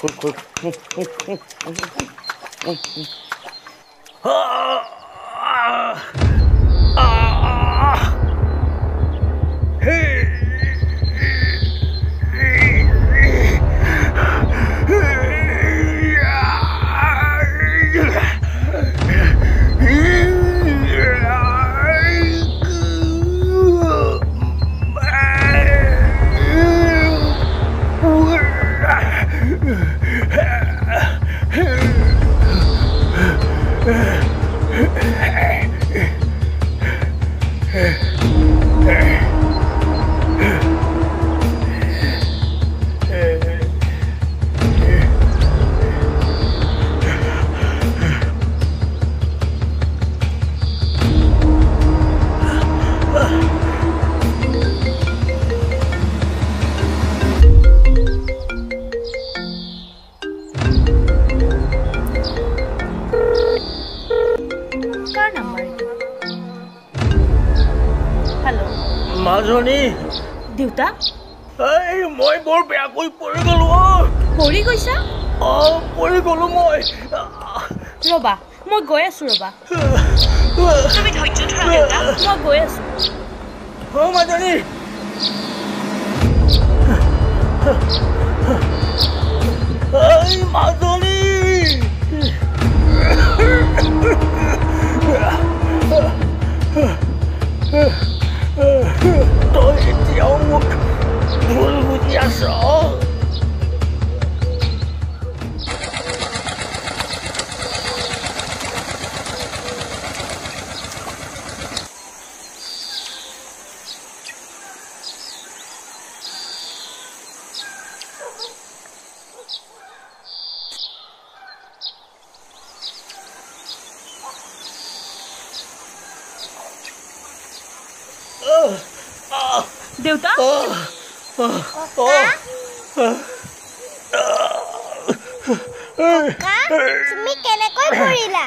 খোল বৰ বেয়াকৈ পৰি গলো পৰি গৈছা? অ পৰি গলো মই। ৰ'বা মই গৈ আছো ৰ'বা। তুমি ধৈৰ্য ধৰা মই গৈ আছো। অ মাজনী মাজনী তই এতিয়াও মোক ভুল বুজি আছ দেউতা তুমি কেনেকৈ কৰিলা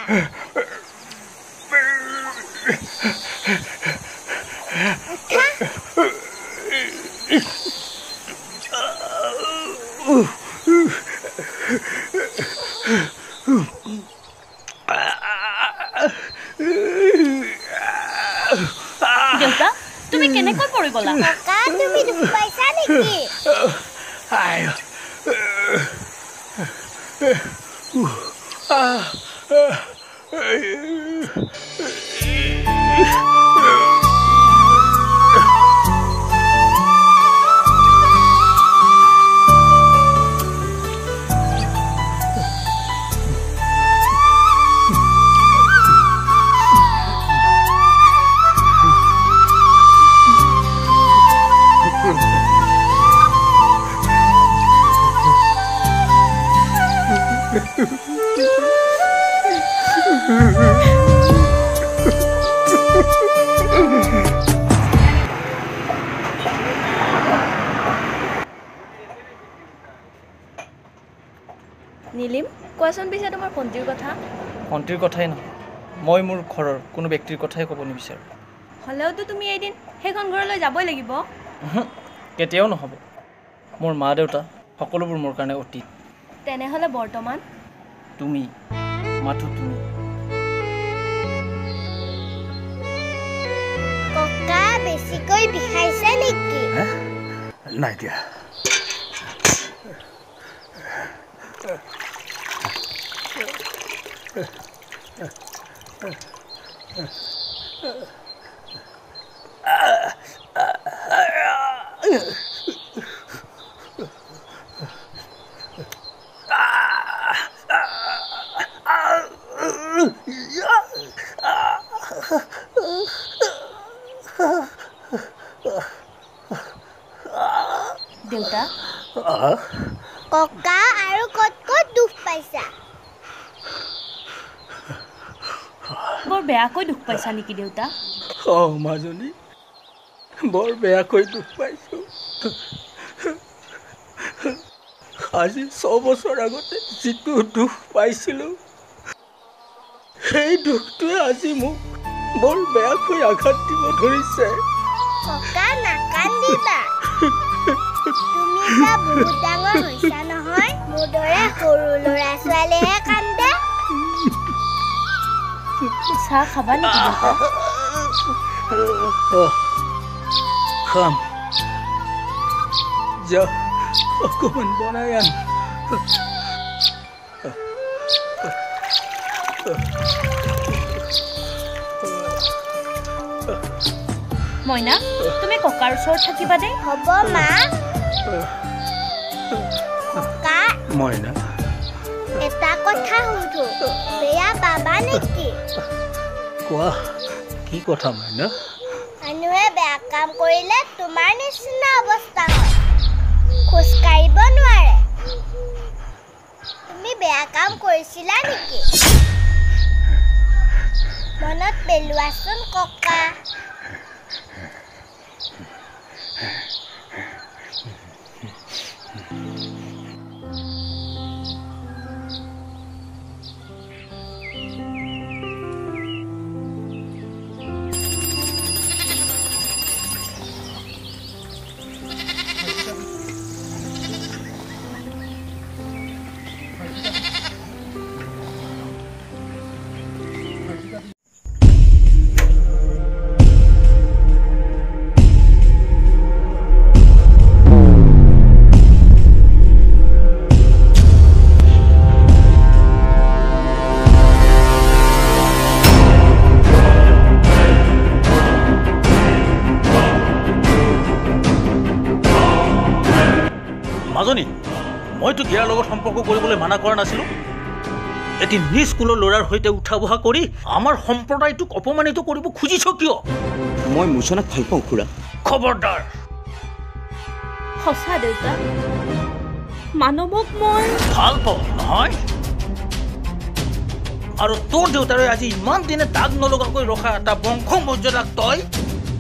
দেউতা তুমি কেনেকৈ পৰি গ'লা ভণ্টিৰ কথা? ভণ্টিৰ কথাই নহয়। মই মোৰ ঘৰৰ কোনো ব্যক্তিৰ কথাই ক'ব নিবিচাৰোঁ। হ'লেওতো তুমি এদিন সেইখন ঘৰলৈ যাবই লাগিব। কেতিয়াও নহ'ব। মোৰ মা দেউতা সকলোবোৰ মোৰ কাৰণে অতীত। তেনেহ'লে বৰ্তমান? তুমি মাথো তুমি। ককা বেছিকৈ বিষাইছে নেকি? নাই দিয়া। দেউতা ককা আৰু ক'ত ক'ত দুখ পাইছা বৰ বেয়াকৈ দুখ পাইছা নেকি দেউতা? অ মাজনী বৰ বেয়াকৈ দুখ পাইছোঁ। আজি ছবছৰ আগতে যিটো দুখ পাইছিলোঁ সেই দুখটোৱে আজি মোক বৰ বেয়াকৈ আঘাত দিব ধৰিছে। ককা নাকান্দিবা। তুমি এতিয়া বহুত ডাঙৰ হৈছা নহয়? মোৰ দৰে ছোৱালীহে খাবা নেকি খাম। মইনা তুমি ককাৰ ওচৰত থাকিবা দেই? হ'ব মা। ককা মইনা। এটা কথা সুধো বেয়া পাবা নেকি? কোৱা? কি কথা মইনা? মানুহে বেয়া কাম কৰিলে তোমাৰ নিচিনা অৱস্থা হয়। খোজকাঢ়িব নোৱাৰে। তুমি বেয়া কাম কৰিছিলা নেকি? মনত পেলোৱাচোন ককা। মইতো ইয়াৰ লগত সম্পৰ্ক কৰিবলৈ মানা কৰা নাছিলোঁ। এটি নিজ স্কুলৰ ল'ৰাৰ সৈতে উঠা বহা কৰি আমাৰ সম্প্ৰদায়টোক অপমানিত কৰিব খুজিছ কিয়? মই মোচনাক ভাল পাওঁ খুৰা। খবৰদাৰ। সঁচা দেউতা মানৱক মই ভাল পাওঁ নহয়? আৰু তোৰ দেউতাৰে আজি ইমান দিনে দাগ নলগাকৈ ৰখা এটা বংশ মৰ্যাদাক তই?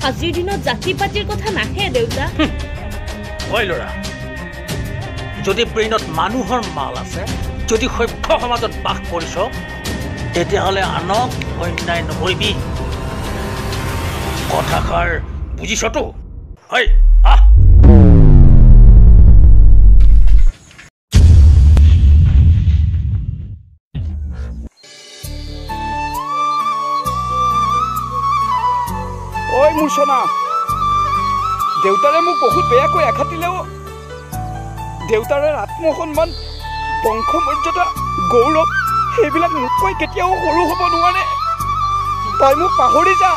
আজিৰ দিনত জাতি পাতিৰ কথা নাহে দেউতা। ঐ ল'ৰা। যদি ব্ৰেইনত মানুহৰ মাল আছে, যদি সভ্য সমাজত বাস কৰিছ, তেতিয়াহ'লে আনক অন্যায় নকৰিবি। কথাষাৰ বুজিছতো হয়, আহ! ঐ মূৰ্চনা দেউতাৰে মোক বহুত বেয়াকৈ আঘাত দিলেও দেউতাৰে আত্মসন্মান বংশ মৰ্যাদা গৌৰৱ সেইবিলাক মোতকৈ কেতিয়াও সৰু হ'ব নোৱাৰে। তই মোক পাহৰি যা।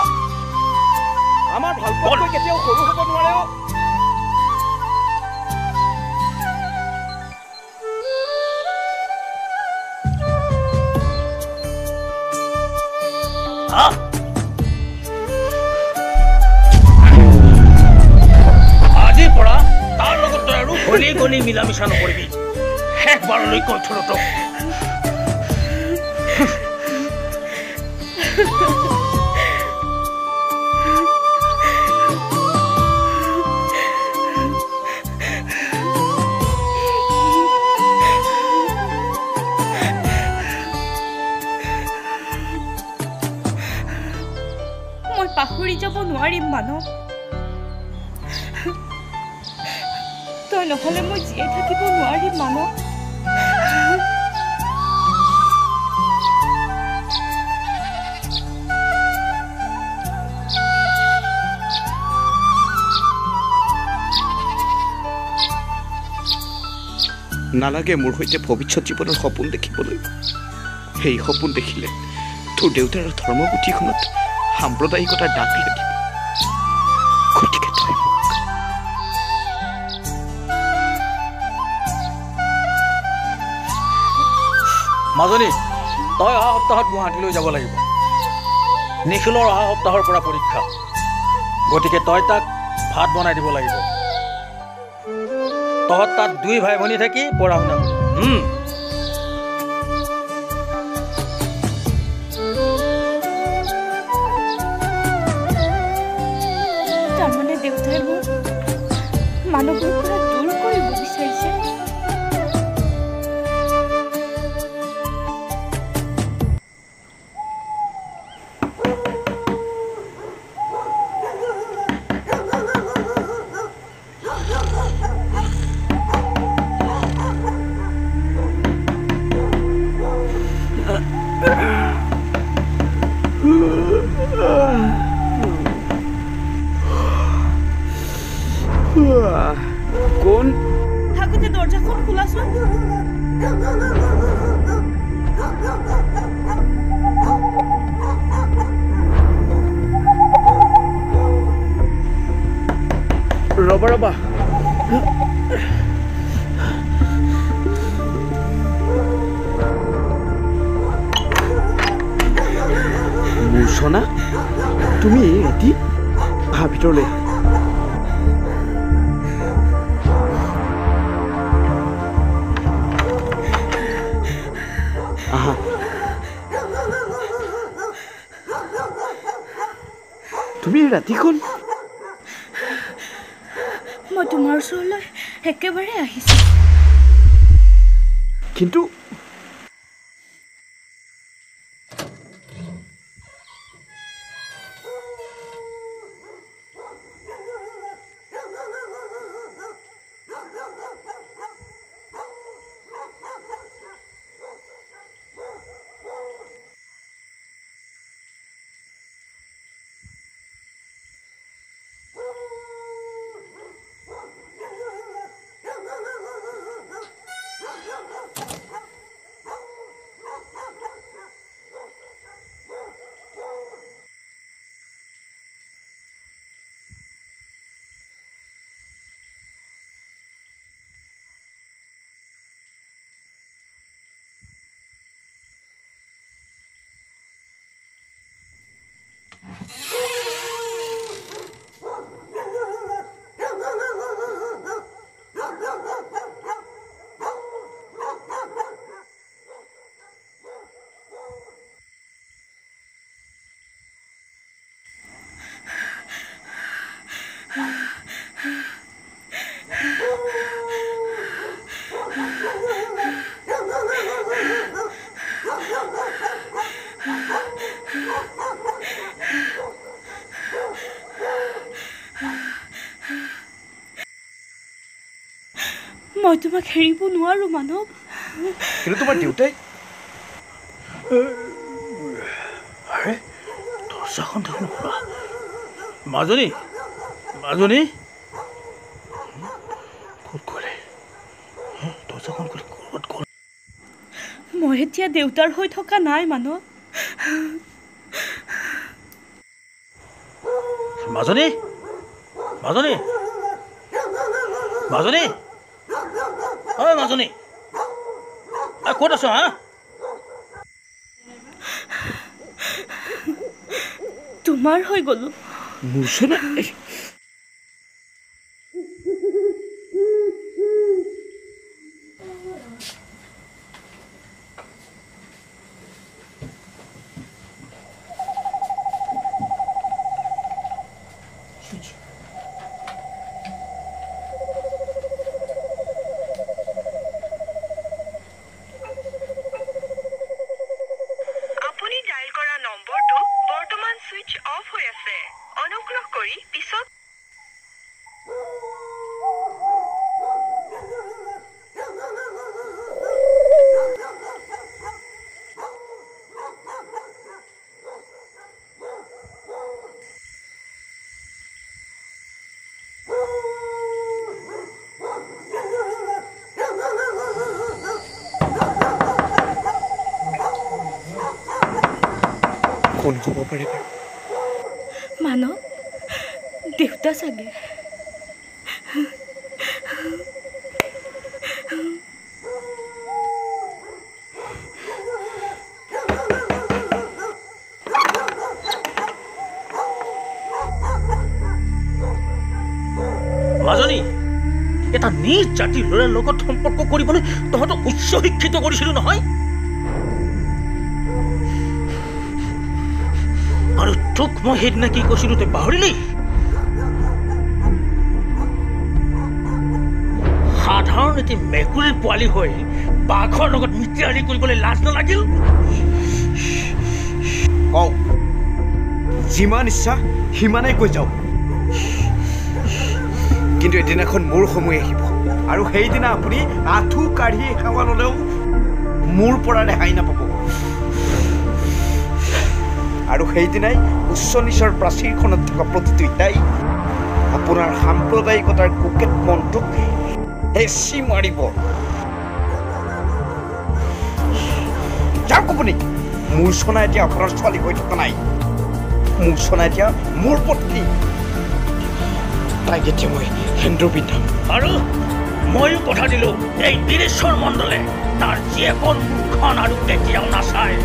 আমাৰ ভাল পোৱাকৈ কেতিয়াও সৰু হ'ব নোৱাৰে অ' আৰু গলি গলি মিলা মিছা নকৰিবি শেষবাৰলৈ কৈ থলো তোক মই পাহৰি যাব নোৱাৰিম মানৱ নহ'লে মই জীয়াই থাকিব নোৱাৰিম মানৱ নালাগে মোৰ সৈতে ভৱিষ্যত জীৱনৰ সপোন দেখিবলৈ। সেই সপোন দেখিলে তোৰ দেউতাৰ ধৰ্মপুথিখনত সাম্প্ৰদায়িকতাৰ দাগ লাগিব। গতিকে মাজনী তই অহা সপ্তাহত গুৱাহাটীলৈ যাব লাগিব। নিখিলৰ অহা সপ্তাহৰ পৰা পৰীক্ষা। গতিকে তই তাক ভাত বনাই দিব লাগিব। তহঁত তাত দুই ভাই ভনী থাকি পঢ়া শুনা ৰ'বা ৰ'বা মূৰ্ছনা তুমি ৰাতি আহা ভিতৰলৈ আহা। তুমি ৰাতিখন মই তোমাৰ ওচৰলৈ একেবাৰে আহিছোঁ। কিন্তু মই তোমাক এৰিব নোৱাৰোঁ মানৱ। কিন্তু তোমাৰ দেউতাই আৰে দৰ্জাখন দেখোন খোলা। মাজনী মাজনী ক'ত গ'লে? দৰ্জাখন খুলি ক'ত গ'ল? মই এতিয়া দেউতাৰ হৈ থকা নাই মানৱ। মাজনী মাজনী মাজনী ঐ মাজনী ক'ত আছ হা? তোমাৰ হৈ গ'লোঁ। মূৰ্ছনা কোন হ'ব পাৰে বাৰু? মানৱ দেউতা চাগে। মাজনী এটা নিজ জাতিৰ ল'ৰাৰ লগত সম্পৰ্ক কৰিবলৈ তহঁতক উচ্চ শিক্ষিত কৰিছিলো নহয়? তোক মই সেইদিনা কি কৈছিলো তই পাহৰিলি? সাধাৰণ এটি মেকুৰীৰ পোৱালি হৈ বাঘৰ লগত মিতিৰালি কৰিবলৈ লাজ নালাগিল? কওঁ যিমান ইচ্ছা সিমানেই কৈ যাওক কিন্তু এদিনাখন মোৰ সময় আহিব আৰু সেইদিনা আপুনি আঁঠু কাঢ়ি সেৱা ল'লেও মোৰ পৰা ৰেহাই নাপাব। আৰু সেইদিনাই উচ্চ নিচৰ প্ৰাচীৰখনত থকা প্ৰতিটো আপোনাৰ সাম্প্ৰদায়িকতাৰ কুকেট মনটোক হেঁচি মাৰিব। যাওক আপুনি মূৰ্চনা এতিয়া আপোনাৰ ছোৱালী হৈ থকা নাই। মূৰ্চনা এতিয়া মোৰ পত্নী। তাইক এতিয়া মই সেন্দুৰ পিন্ধাম আৰু ময়ো কথা দিলোঁ। এই বীৰেশ্বৰ মণ্ডলে তাৰ জীয়েকৰ মুখখন আৰু কেতিয়াও নাচায়।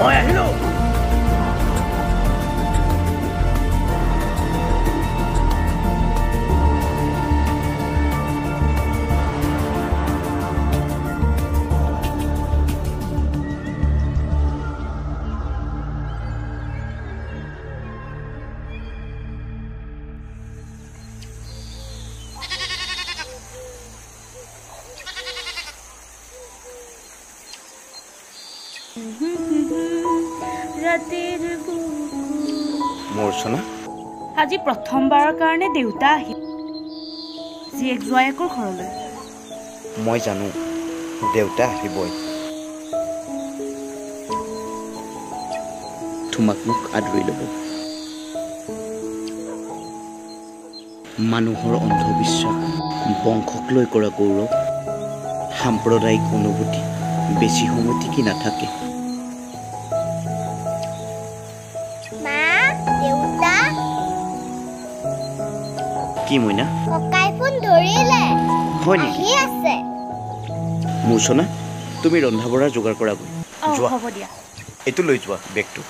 Oh yeah, l'eau মূৰ্চনা আজি প্ৰথমবাৰৰ কাৰণে দেউতা আহিল জীয়েক জোৱায়েকৰ ঘৰলৈ। মই জানো দেউতা আহিবই। তোমাক মোক আদৰি ল'ব। মানুহৰ অন্ধবিশ্বাস বংশক লৈ কৰা গৌৰৱ সাম্প্ৰদায়িক অনুভূতি বেছি সময় টিকি নাথাকে। কি মইনা? ককাই ফোন ধৰিলে। হয় নেকি? আহি আছে। মূৰ্চনা তুমি ৰন্ধা বঢ়াৰ যোগাৰ কৰাগৈ। যোৱা। হ'ব দিয়া। এইটো লৈ যোৱা বেগটো।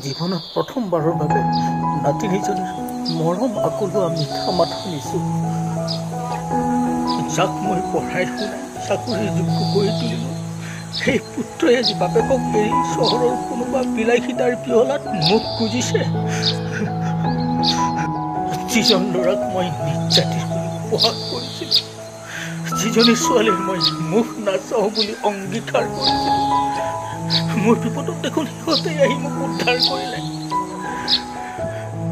জীৱনত প্ৰথমবাৰৰ বাবে নাতিনীজনীৰ মৰম আকলোৱা মিঠা মাত শুনিছোঁ যাক মই পঢ়াই শুনাই চাকৰিৰ যোগ্য কৰি তুলিলোঁ। সেই পুত্ৰই আজি বাপেকক এৰি চহৰৰ কোনোবা বিলাসীতাৰ পিয়লাত মুখ খুজিছে? যিজন ল'ৰাক মই নিৰ্যাতিৰ বুলি উপহাস কৰিছিলোঁ যিজনী ছোৱালীৰ মই মুখ নাচাওঁ বুলি অংগীকাৰ কৰিছিলোঁ মোৰ বিপদত দেখোন সিহঁতে আহি মোক উদ্ধাৰ কৰিলে।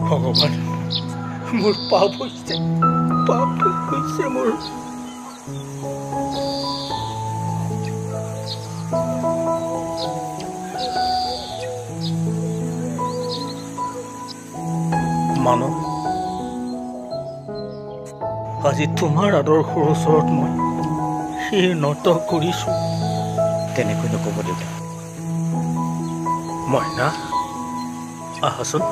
ভগৱান মোৰ পাপ হৈছে পাপ হৈছে মোৰ। মানৱ আজি তোমাৰ আদৰ্শৰ ওচৰত মই নত কৰিছোঁ। তেনেকৈ নক'ব দেউতা। মইনা আহাচোন।